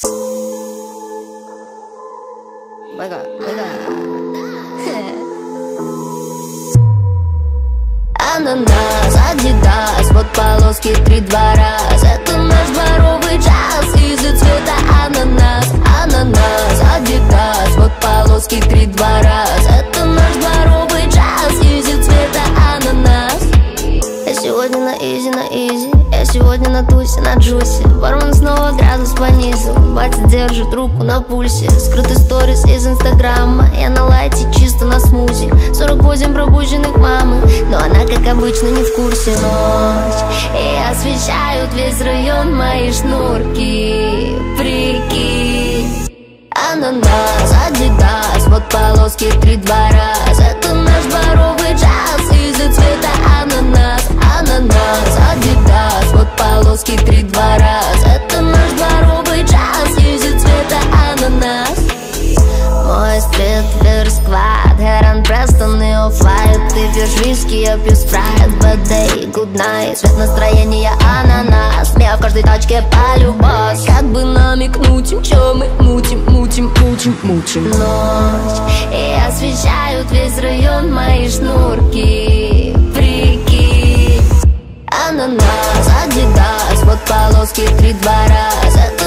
Бага, бага. Ананас, адидас, вот полоски три-два раз Это наш дворовый час, из-за цвета ананас. Ананас, адидас, вот полоски три-два раз Это наш дворовый час, из-за цвета ананас. Я сегодня на изи, на изи. Я сегодня на тусе, на джусе. Бармен держит руку на пульсе. Скрытый сторис из инстаграма Я на лайте чисто на смузи 48 пробужденных мамы Но она, как обычно, не в курсе. Ночь И освещают весь район мои шнурки. Прикинь. Ананас, адидас, вот полоски три-два раз Это стрит сквад Херон Престон и оффлайт Ты пьешь виски, я пью спрайт Bad day, good night. Цвет настроения ананас. Я в каждой тачке полюбас. Как бы намекнуть им, чё мы мутим, мутим, мутим, мутим. Ночь И освещают весь район мои шнурки. Прикинь. Ананас, адидас, вот полоски три-два раз Это